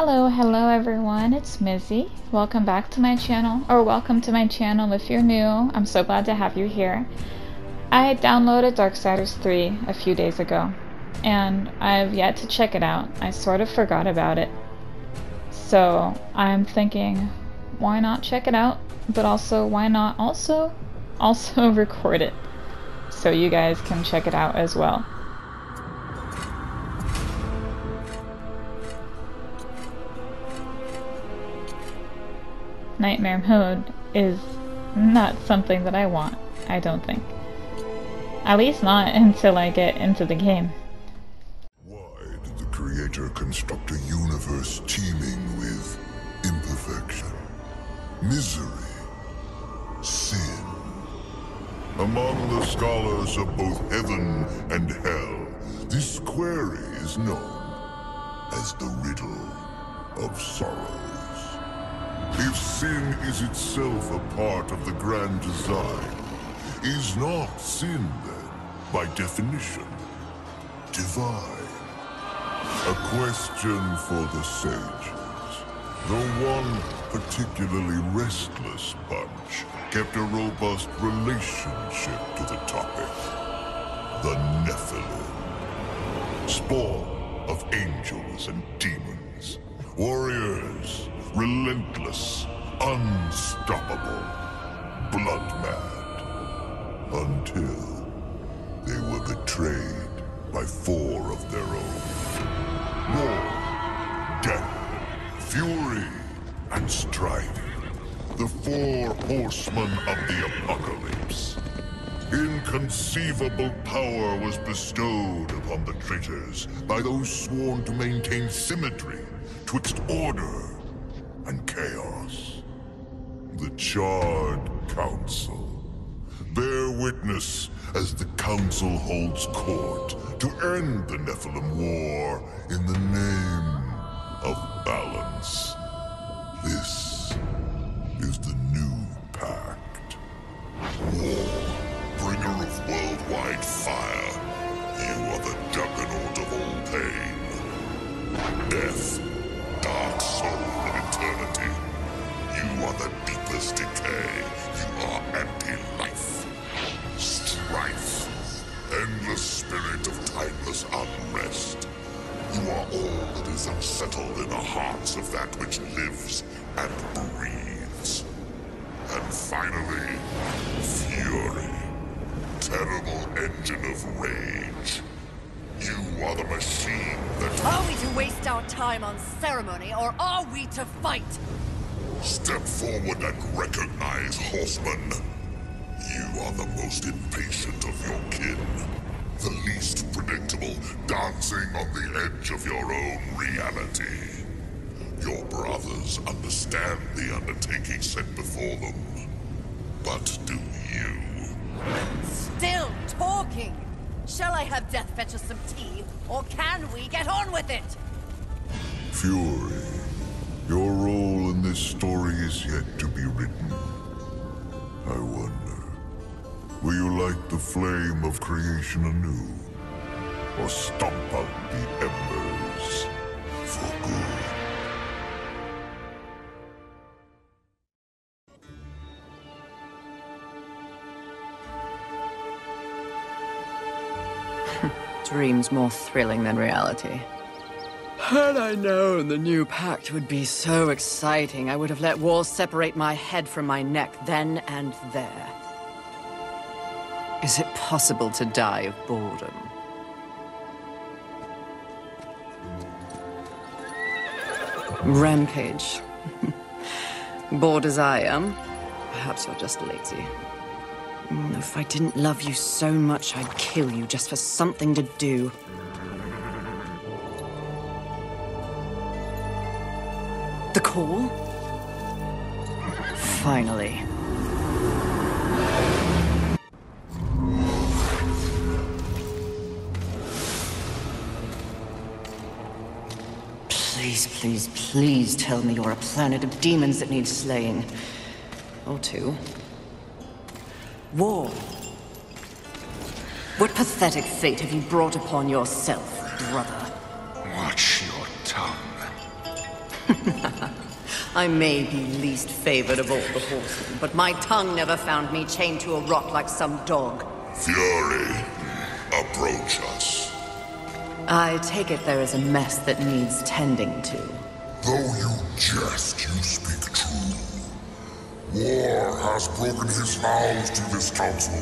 Hello, hello everyone, it's Mizzy. Welcome back to my channel, or welcome to my channel if you're new. I'm so glad to have you here. I downloaded Darksiders 3 a few days ago, and I've yet to check it out. I sort of forgot about it. So I'm thinking, why not check it out? But also, why not also, also record it? So you guys can check it out as well. Nightmare mode is not something that I want, I don't think. At least not until I get into the game. Why did the Creator construct a universe teeming with imperfection, misery, sin? Among the scholars of both heaven and hell, this query is known as the riddle of sorrows. If sin is itself a part of the grand design, is not sin then, by definition, divine? A question for the sages. Though one particularly restless bunch kept a robust relationship to the topic. The Nephilim. Spawn of angels and demons. Warriors relentless, unstoppable, blood mad. Until they were betrayed by four of their own. War, death, fury, and strife. The four horsemen of the apocalypse. Inconceivable power was bestowed upon the traitors by those sworn to maintain symmetry twixt order Charred Council. Bear witness as the Council holds court to end the Nephilim War in the name of balance. Ceremony, or are we to fight? Step forward and recognize, horseman. You are the most impatient of your kin. The least predictable, dancing on the edge of your own reality. Your brothers understand the undertaking set before them. But do you? Still talking! Shall I have Death fetch us some tea, or can we get on with it? Fury, your role in this story is yet to be written. I wonder, will you light the flame of creation anew? Or stomp out the embers for good? Dreams more thrilling than reality. Had I known the new pact would be so exciting, I would have let walls separate my head from my neck then and there. Is it possible to die of boredom? Rampage. Bored as I am, perhaps you're just lazy. Mm, if I didn't love you so much, I'd kill you just for something to do. The call? Finally. Please, please, please tell me you're a planet of demons that needs slaying. Or two. War. What pathetic fate have you brought upon yourself, brother? Watch your tongue. I may be least favored of all the horsemen, but my tongue never found me chained to a rock like some dog. Fury, approach us. I take it there is a mess that needs tending to. Though you jest, you speak true. War has broken his vows to this council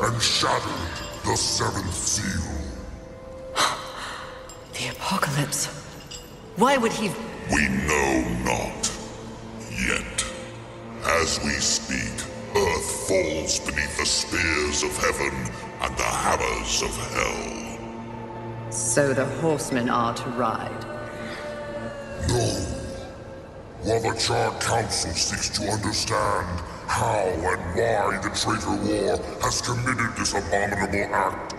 and shattered the seventh seal. The apocalypse. Why would he... We know not. Yet. As we speak, Earth falls beneath the spears of heaven and the hammers of hell. So the horsemen are to ride. No. While the Charred Council seeks to understand how and why the traitor war has committed this abominable act,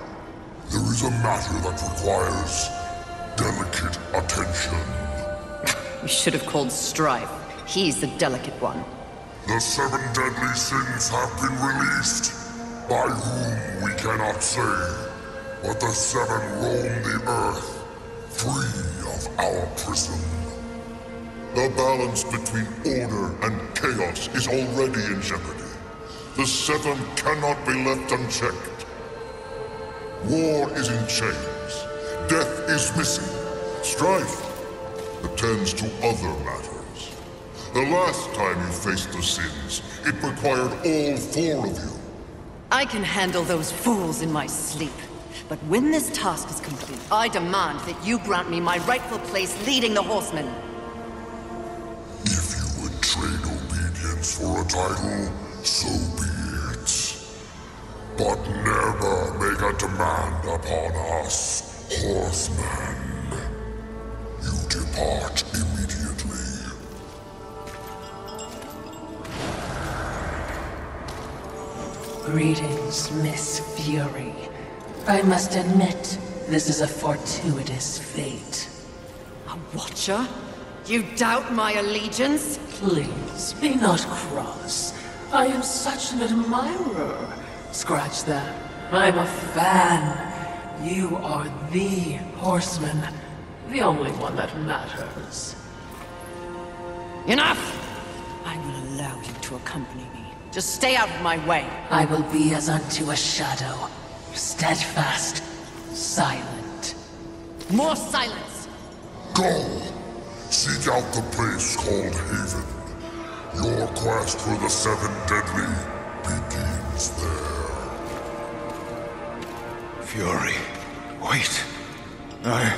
there is a matter that requires delicate attention. we should have called Strife. He's the delicate one. The seven deadly sins have been released, by whom we cannot say, but the seven roam the earth, free of our prison. The balance between order and chaos is already in jeopardy. The seven cannot be left unchecked. War is in chains. Death is missing. Strife attends to other matters. The last time you faced the sins, it required all four of you. I can handle those fools in my sleep. But when this task is complete, I demand that you grant me my rightful place leading the horsemen. If you would trade obedience for a title, so be it. But never make a demand upon us, horsemen. Greetings, Miss Fury. I must admit, this is a fortuitous fate. A watcher? You doubt my allegiance? Please, be not cross. I am such an admirer. Scratch that. I'm a fan. You are the horseman. The only one that matters. Enough! I will allow you to accompany me. Just stay out of my way. I will be as unto a shadow. Steadfast. Silent. More silence! Go! Seek out the place called Haven. Your quest for the Seven Deadly begins there. Fury, wait. I...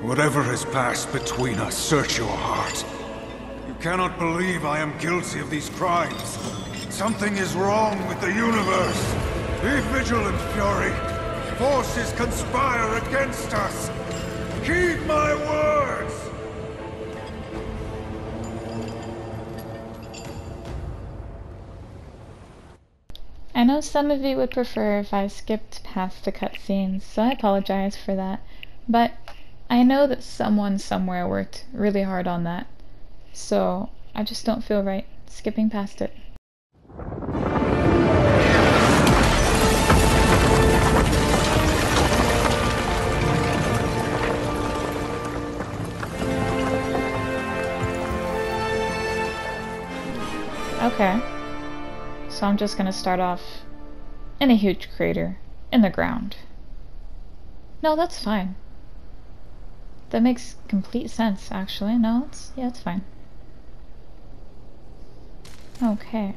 Whatever has passed between us, search your heart. Cannot believe I am guilty of these crimes. Something is wrong with the universe. Be vigilant, Fury. Forces conspire against us. Keep my words! I know some of you would prefer if I skipped past the cutscenes, so I apologize for that. But I know that someone somewhere worked really hard on that, so I just don't feel right skipping past it. Okay. So I'm just gonna start off in a huge crater in the ground. No, that's fine. That makes complete sense, actually. No, it's, yeah, it's fine. Okay.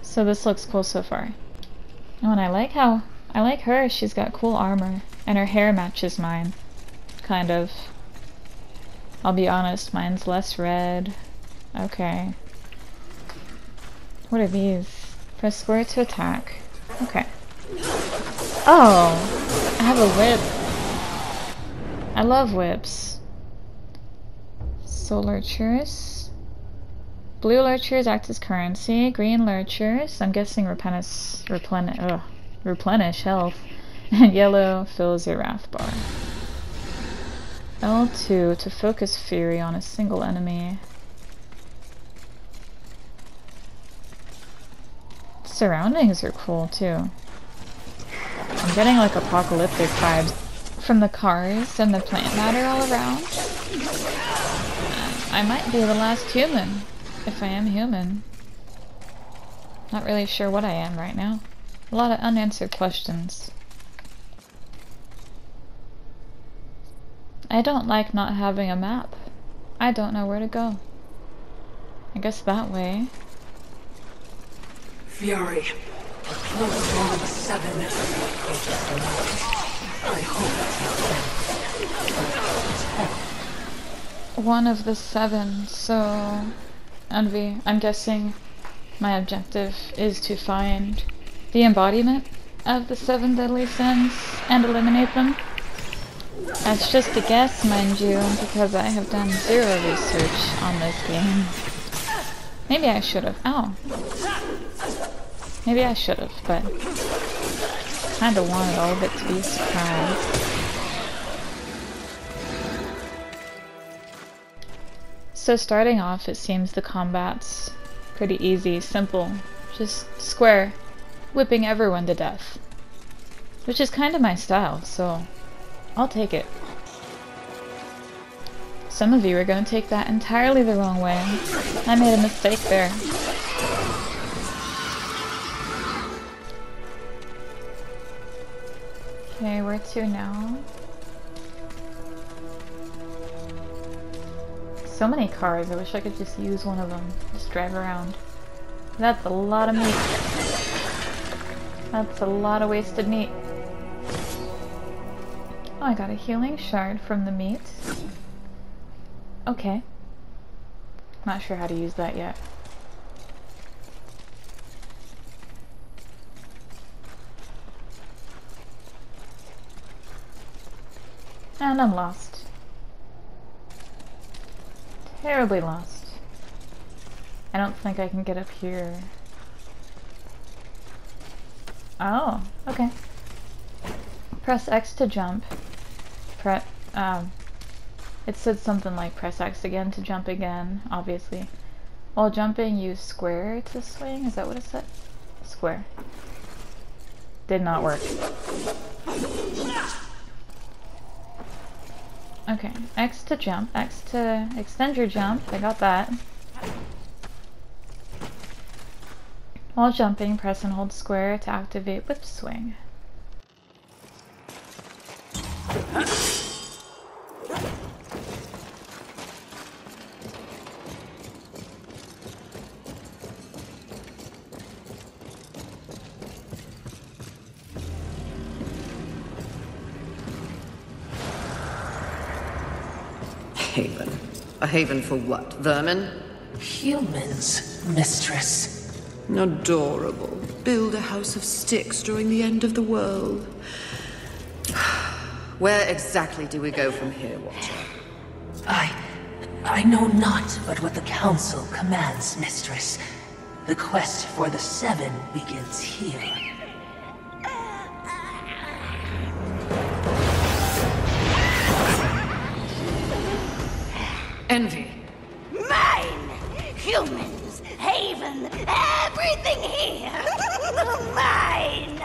So this looks cool so far. Oh, and I like how, I like her, she's got cool armor, and her hair matches mine. Kind of. I'll be honest, mine's less red. Okay. What are these? Press square to attack. Okay. Oh! I have a whip. I love whips. Solar lurchers. Blue lurchers act as currency. Green lurchers, I'm guessing replenish, replenish, ugh, replenish health. And yellow fills your wrath bar. L2 to focus fury on a single enemy. Surroundings are cool too. I'm getting like apocalyptic vibes from the cars and the plant matter all around. I might be the last human, if I am human. Not really sure what I am right now. A lot of unanswered questions. I don't like not having a map. I don't know where to go. I guess that way. Fury, a close one of seven. I hope One of the seven, so... Envy, I'm guessing my objective is to find the embodiment of the seven deadly sins and eliminate them. That's just a guess, mind you, because I have done zero research on this game. Maybe I should have. Ow. Maybe I should have, but I kinda wanted all of it to be a surprise. So starting off, it seems the combat's pretty easy, simple. Just square, whipping everyone to death. Which is kind of my style, so I'll take it. Some of you are going to take that entirely the wrong way. I made a mistake there. Okay, where to now? So many cars, I wish I could just use one of them. Just drive around. That's a lot of meat. That's a lot of wasted meat. Oh, I got a healing shard from the meat. Okay. Not sure how to use that yet. And I'm lost. Terribly lost. I don't think I can get up here. Oh, okay. Press X to jump. Pre um, it said something like press X again to jump again, obviously. While jumping, use square to swing. Is that what it said? Square. Did not work. Okay, X to jump, X to extend your jump. I got that. While jumping, press and hold square to activate whip swing. Haven. A haven for what? Vermin? humans, mistress. Adorable. Build a house of sticks during the end of the world. Where exactly do we go from here, Watcher? I. I know not but what the Council commands, mistress. The quest for the Seven begins here. Mine! Humans, Haven, everything here! mine!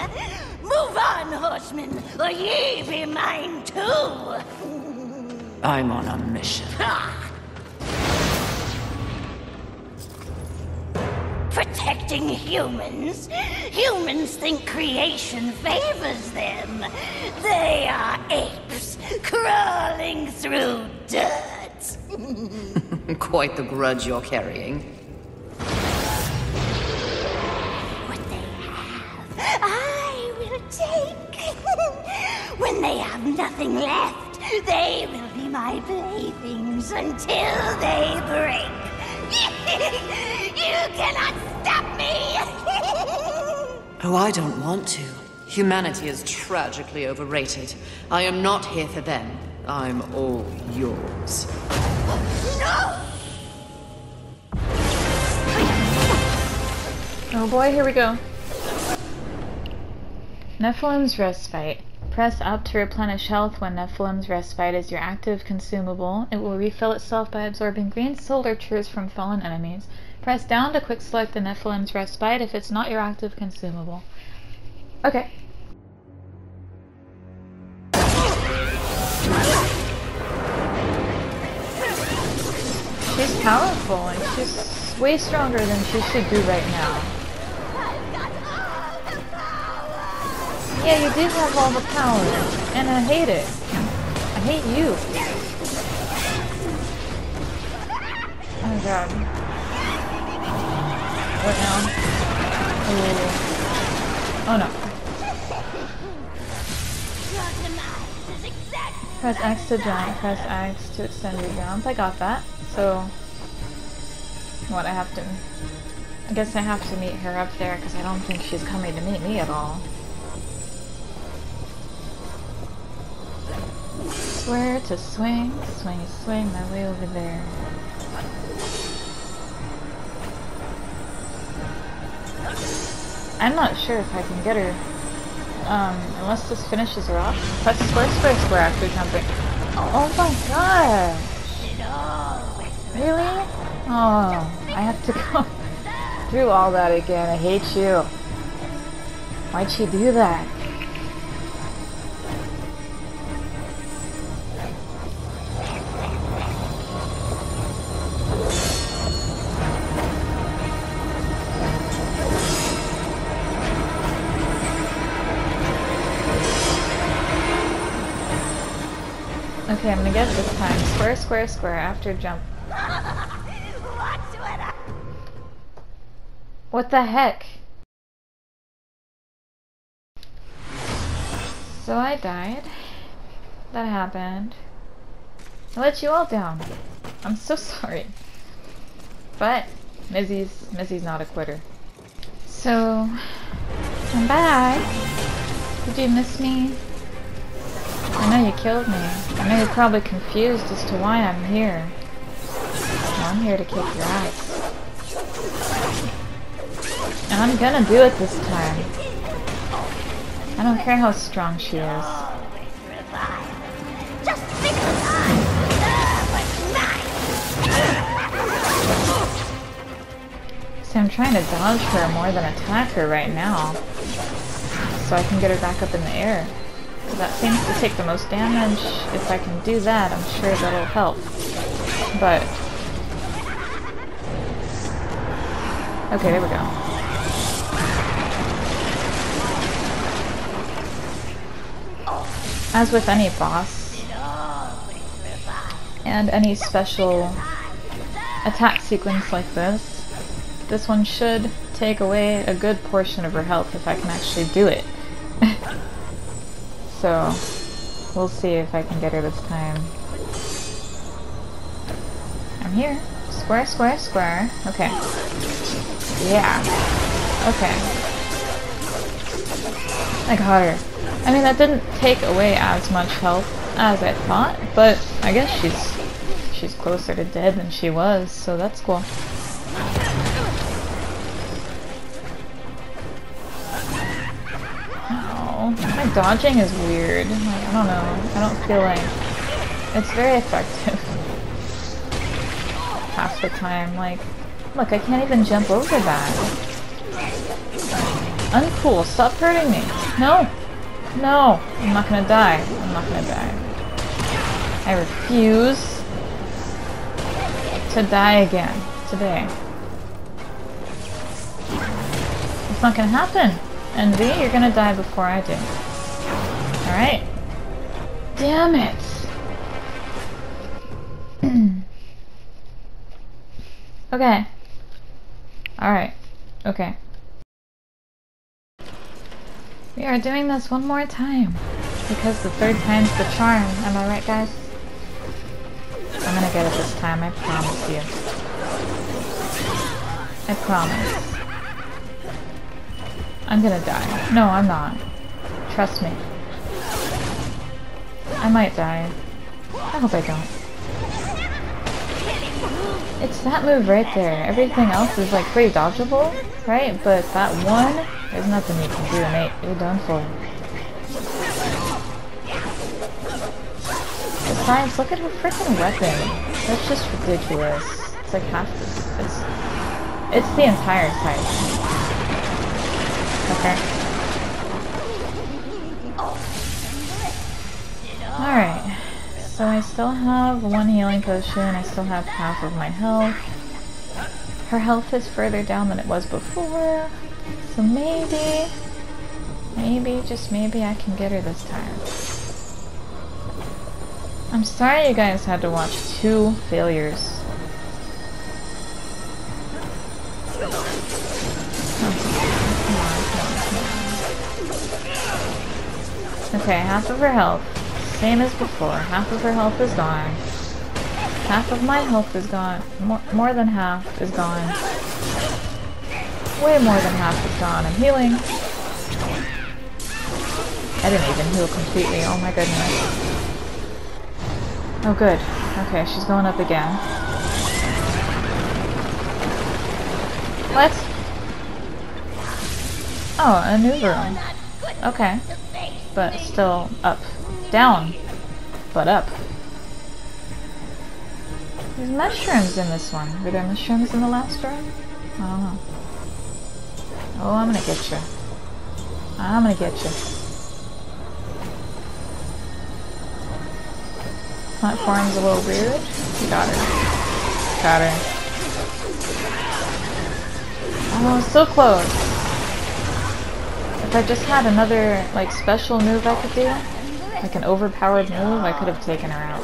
Move on, horsemen, or ye be mine too! I'm on a mission. Protecting humans? Humans think creation favors them. They are apes crawling through dirt. Quite the grudge you're carrying. What they have, I will take. when they have nothing left, they will be my playthings until they break. you cannot stop me! Oh, I don't want to. Humanity is tragically overrated. I am not here for them. I'm all yours. Oh boy, here we go. Nephilim's Respite. Press up to replenish health when Nephilim's Respite is your active consumable. It will refill itself by absorbing green solar tears from fallen enemies. Press down to quick select the Nephilim's Respite if it's not your active consumable. Okay. She's powerful and she's way stronger than she should be right now. Yeah, you did have all the power, and I hate it. I hate you. Oh my god. What now? Ooh. Oh no. Press X to jump, press X to extend your jump. I got that. So, what, I have to... I guess I have to meet her up there because I don't think she's coming to meet me at all. Swear to swing, swing, swing my way over there. I'm not sure if I can get her um, unless this finishes her off. Press square, square, square after jumping. Oh my god! Really? Oh, I have to go through all that again. I hate you. Why'd she do that? Gonna get this time. Square, square, square after jump. What the heck? So I died. That happened. I let you all down. I'm so sorry. But Mizzy's Mizzy's not a quitter. So I'm back. Did you miss me? I know you killed me. I know you're probably confused as to why I'm here. Well, I'm here to kick your ass. And I'm gonna do it this time. I don't care how strong she is. See, I'm trying to dodge her more than attack her right now. So I can get her back up in the air. That seems to take the most damage. If I can do that, I'm sure that'll help. But... Okay, there we go. As with any boss, and any special attack sequence like this, this one should take away a good portion of her health if I can actually do it. So, we'll see if I can get her this time. I'm here. Square, square, square. Okay. Yeah. Okay. I got her. I mean, that didn't take away as much health as I thought, but I guess she's she's closer to dead than she was, so that's cool. Dodging is weird. Like, I don't know. I don't feel like it's very effective. Half the time. Like, look, I can't even jump over that. Uncool. Stop hurting me. No. No. I'm not gonna die. I'm not gonna die. I refuse to die again today. It's not gonna happen. V, you're gonna die before I do. Alright. Damn it! okay. Alright. Okay. We are doing this one more time. Because the third time's the charm. Am I right, guys? I'm gonna get it this time, I promise you. I promise. I'm gonna die. No, I'm not. Trust me. I might die. I hope I don't. It's that move right there. Everything else is like pretty dodgeable, right? But that one, there's nothing you can do, mate. You're done for. Besides, look at her freaking weapon. That's just ridiculous. It's like half this. It's, it's the entire type. Okay. So I still have one healing potion, I still have half of my health. Her health is further down than it was before, so maybe, maybe, just maybe I can get her this time. I'm sorry you guys had to watch two failures. Okay, half of her health. Same as before. Half of her health is gone. Half of my health is gone. More, more than half is gone. Way more than half is gone. I'm healing. I didn't even heal completely. Oh my goodness. Oh good. Okay, she's going up again. What? Oh, a new room. Okay. But still up. Down. But up. There's mushrooms in this one. Were there mushrooms in the last room? I don't know. Oh, I'm gonna get you. I'm gonna get you. Platform's a little weird. Got her. Got her. Oh, so close. If I just had another, like, special move I could do, like an overpowered move, I could have taken her out.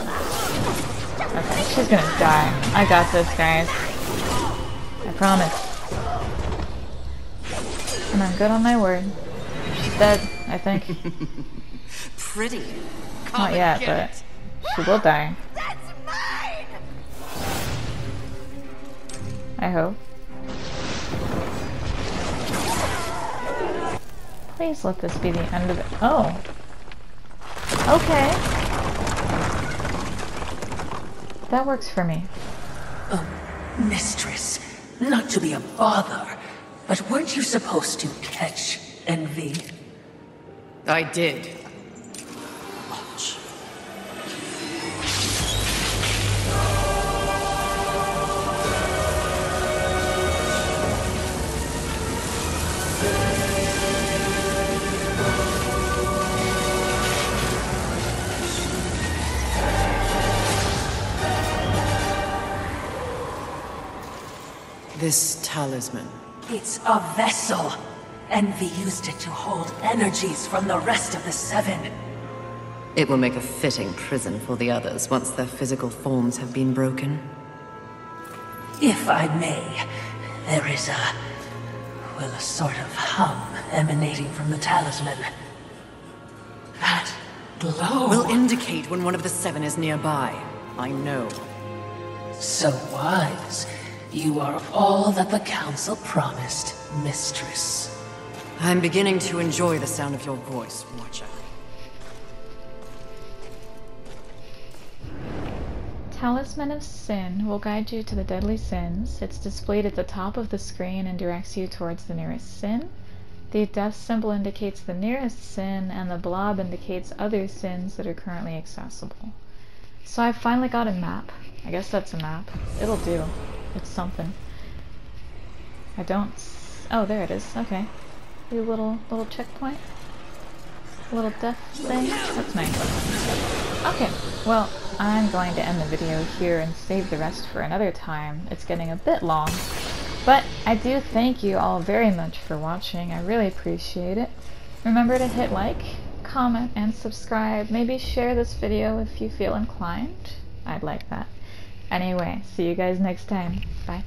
Okay, she's gonna die. I got this, guys. I promise. And I'm good on my word. She's dead, I think. Pretty. Not yet, but she will die. That's mine! I hope. Please let this be the end of it. Oh. Okay. That works for me. Oh, mistress, not to be a bother, but weren't you supposed to catch envy? I did. This talisman. It's a vessel. Envy used it to hold energies from the rest of the Seven. It will make a fitting prison for the others once their physical forms have been broken. If I may, there is a... well, a sort of hum emanating from the talisman. That glow... Will indicate when one of the seven is nearby. I know. So wise. You are all that the Council promised, Mistress. I'm beginning to enjoy the sound of your voice, Watcher. Talisman of Sin will guide you to the deadly sins. It's displayed at the top of the screen and directs you towards the nearest sin. The death symbol indicates the nearest sin, and the blob indicates other sins that are currently accessible. So I finally got a map. I guess that's a map. It'll do. It's something. I don't... Oh, there it is. Okay. The little, little checkpoint. Little death thing. That's nice. Okay, well, I'm going to end the video here and save the rest for another time. It's getting a bit long. But I do thank you all very much for watching. I really appreciate it. Remember to hit like, comment, and subscribe. Maybe share this video if you feel inclined. I'd like that. Anyway, see you guys next time. Bye.